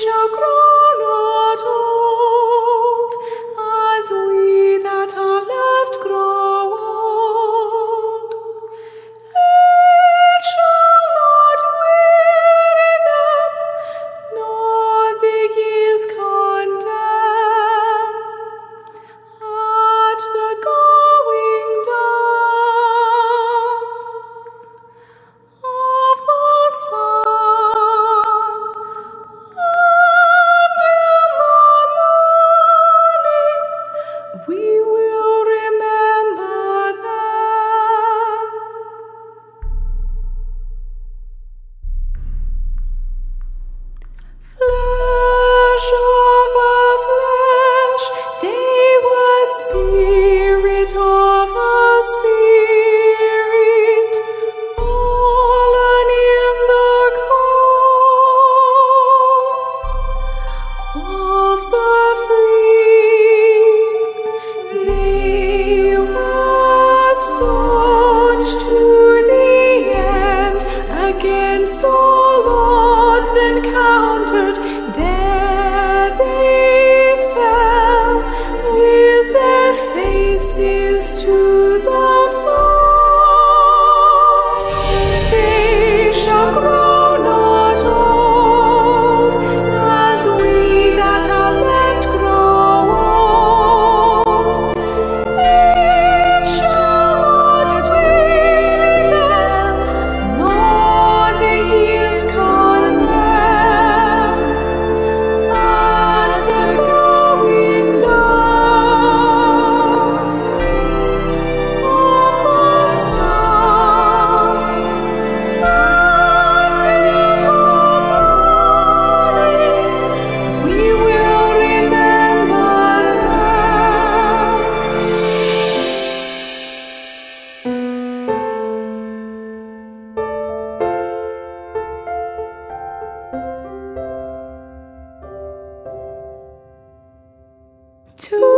shall grow. to